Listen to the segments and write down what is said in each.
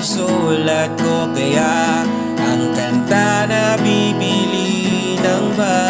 isusulat ko kaya Ang kanta na bibili ng bahay.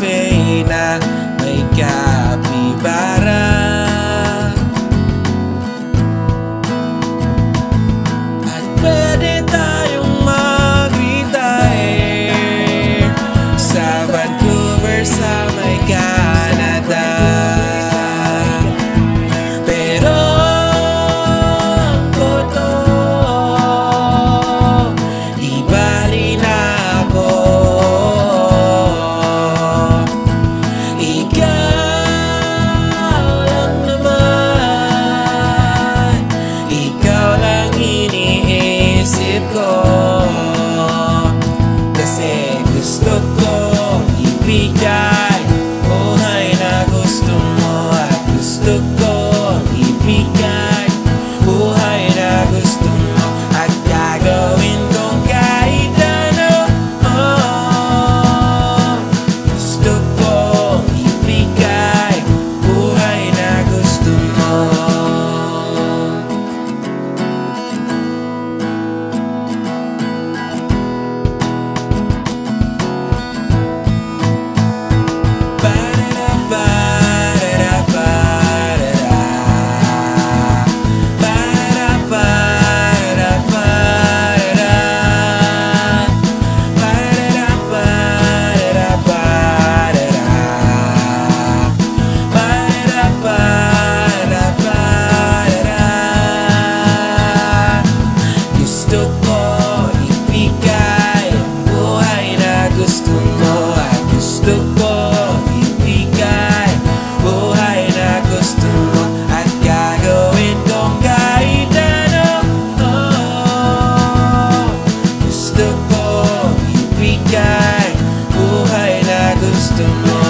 feina took just don't